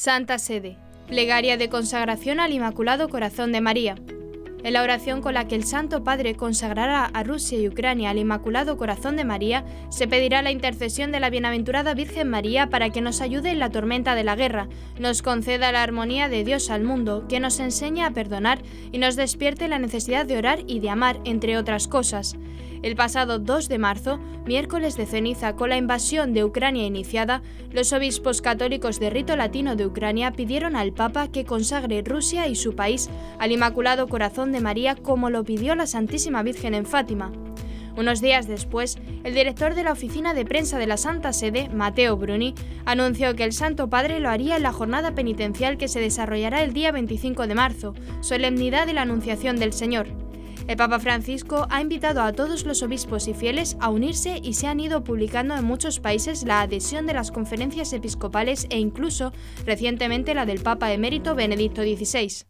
Santa Sede. Plegaria de consagración al Inmaculado Corazón de María. En la oración con la que el Santo Padre consagrará a Rusia y Ucrania al Inmaculado Corazón de María, se pedirá la intercesión de la Bienaventurada Virgen María para que nos ayude en la tormenta de la guerra, nos conceda la armonía de Dios al mundo, que nos enseñe a perdonar y nos despierte la necesidad de orar y de amar, entre otras cosas. El pasado 2 de marzo, miércoles de ceniza, con la invasión de Ucrania iniciada, los obispos católicos de rito latino de Ucrania pidieron al Papa que consagre Rusia y su país al Inmaculado Corazón de María como lo pidió la Santísima Virgen en Fátima. Unos días después, el director de la oficina de prensa de la Santa Sede, Mateo Bruni, anunció que el Santo Padre lo haría en la jornada penitencial que se desarrollará el día 25 de marzo, solemnidad de la Anunciación del Señor. El Papa Francisco ha invitado a todos los obispos y fieles a unirse y se han ido publicando en muchos países la adhesión de las conferencias episcopales e incluso recientemente la del Papa emérito Benedicto XVI.